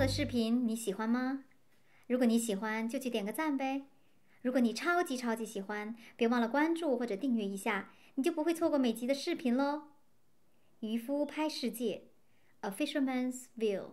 的视频你喜欢吗？如果你喜欢就去点个赞呗。如果你超级超级喜欢别忘了关注或者订阅一下你就不会错过每集的视频喽渔夫拍世界 a fisherman's view